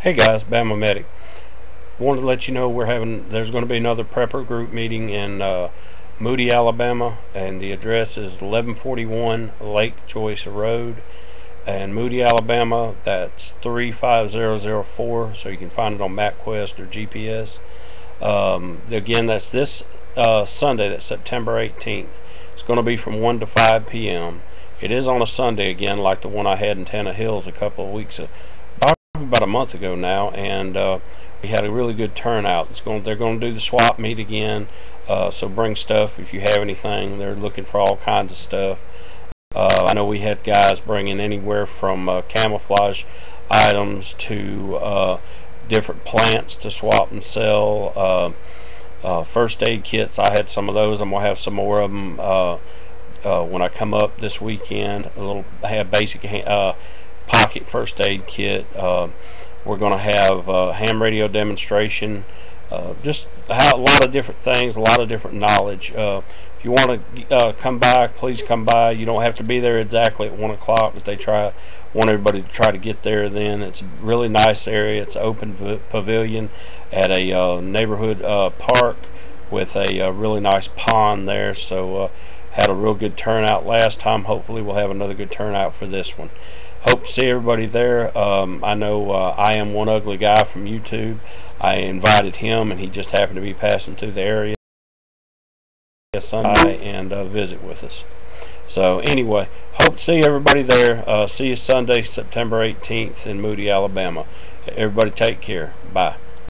Hey guys, Bama Medic. Wanted to let you know we're having there's going to be another prepper group meeting in uh, Moody, Alabama, and the address is 1141 Lake Joyce Road, and Moody, Alabama. That's 35004. So you can find it on MapQuest or GPS. Um, again, that's this uh, Sunday. That's September 18th. It's going to be from 1 to 5 p.m. It is on a Sunday again, like the one I had in Tanner Hills a couple of weeks ago about a month ago now, and uh, we had a really good turnout. It's going, they're going to do the swap meet again, uh, so bring stuff if you have anything. They're looking for all kinds of stuff. Uh, I know we had guys bringing anywhere from uh, camouflage items to uh, different plants to swap and sell. Uh, first aid kits, I had some of those. I'm gonna have some more of them when I come up this weekend. A little, I have basic pocket first aid kit. Uh, we're going to have a ham radio demonstration. Uh, just a lot of different things, a lot of different knowledge. Uh, if you want to uh, come by, please come by. You don't have to be there exactly at one o'clock, but they try want everybody to try to get there. Then it's a really nice area. It's open pavilion at a uh, neighborhood uh, park with a really nice pond there. So had a real good turnout last time. Hopefully, we'll have another good turnout for this one hope to see everybody there. Um, I know uh, I am one ugly guy from YouTube. I invited him, and he just happened to be passing through the area Sunday and uh, visit with us. So anyway, hope to see everybody there. Uh, see you Sunday, September 18th in Moody, Alabama. Everybody take care. Bye.